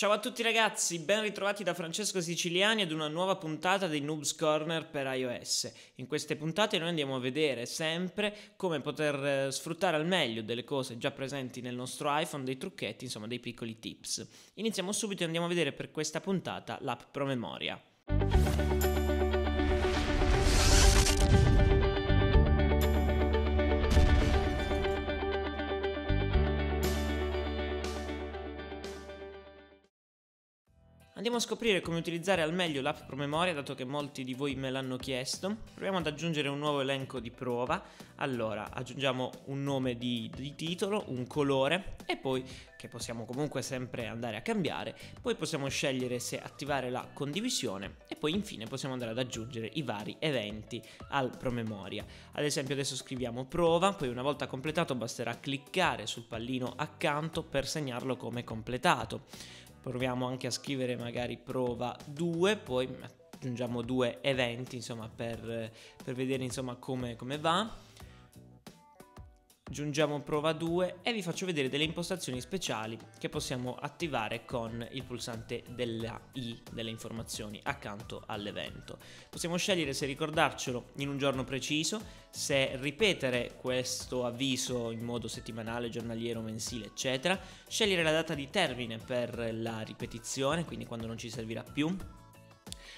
Ciao a tutti ragazzi, ben ritrovati da Francesco Siciliani ad una nuova puntata dei Noobs Corner per iOS. In queste puntate noi andiamo a vedere sempre come poter eh, sfruttare al meglio delle cose già presenti nel nostro iPhone, dei trucchetti, insomma dei piccoli tips. Iniziamo subito e andiamo a vedere per questa puntata l'app Promemoria. Andiamo a scoprire come utilizzare al meglio l'app Promemoria dato che molti di voi me l'hanno chiesto. Proviamo ad aggiungere un nuovo elenco di prova. Allora, aggiungiamo un nome di, di, titolo, un colore e poi, che possiamo comunque sempre andare a cambiare, poi possiamo scegliere se attivare la condivisione e poi infine possiamo andare ad aggiungere i vari eventi al promemoria. Ad esempio adesso scriviamo prova, poi una volta completato basterà cliccare sul pallino accanto per segnarlo come completato proviamo anche a scrivere magari prova 2, poi aggiungiamo due eventi insomma per, per vedere insomma come, come va aggiungiamo prova 2 e vi faccio vedere delle impostazioni speciali che possiamo attivare con il pulsante della I delle informazioni accanto all'evento. Possiamo scegliere se ricordarcelo in un giorno preciso, se ripetere questo avviso in modo settimanale, giornaliero, mensile, eccetera, scegliere la data di termine per la ripetizione, quindi quando non ci servirà più,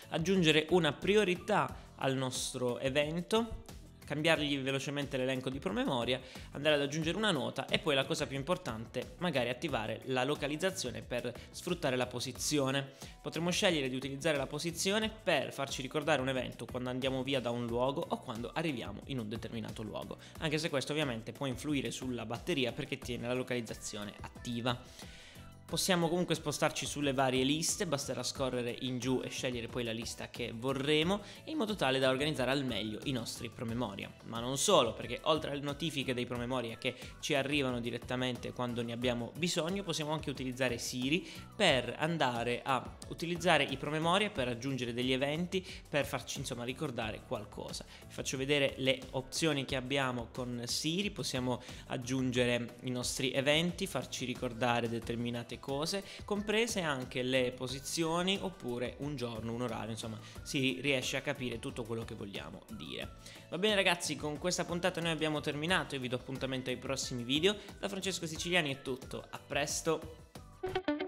aggiungere una priorità al nostro evento cambiargli velocemente l'elenco di promemoria, andare ad aggiungere una nota e poi la cosa più importante, magari attivare la localizzazione per sfruttare la posizione. Potremmo scegliere di utilizzare la posizione per farci ricordare un evento quando andiamo via da un luogo o quando arriviamo in un determinato luogo, anche se questo ovviamente può influire sulla batteria perché tiene la localizzazione attiva. Possiamo comunque spostarci sulle varie liste, basterà scorrere in giù e scegliere poi la lista che vorremo in modo tale da organizzare al meglio i nostri promemoria. Ma non solo, perché oltre alle notifiche dei promemoria che ci arrivano direttamente quando ne abbiamo bisogno, possiamo anche utilizzare Siri per andare a utilizzare i promemoria per aggiungere degli eventi, per farci insomma ricordare qualcosa. Vi faccio vedere le opzioni che abbiamo con Siri, possiamo aggiungere i nostri eventi, farci ricordare determinate cose, comprese anche le posizioni oppure un giorno, un orario, insomma si riesce a capire tutto quello che vogliamo dire. Va bene ragazzi, con questa puntata noi abbiamo terminato, io vi do appuntamento ai prossimi video, da Francesco Siciliani è tutto, a presto!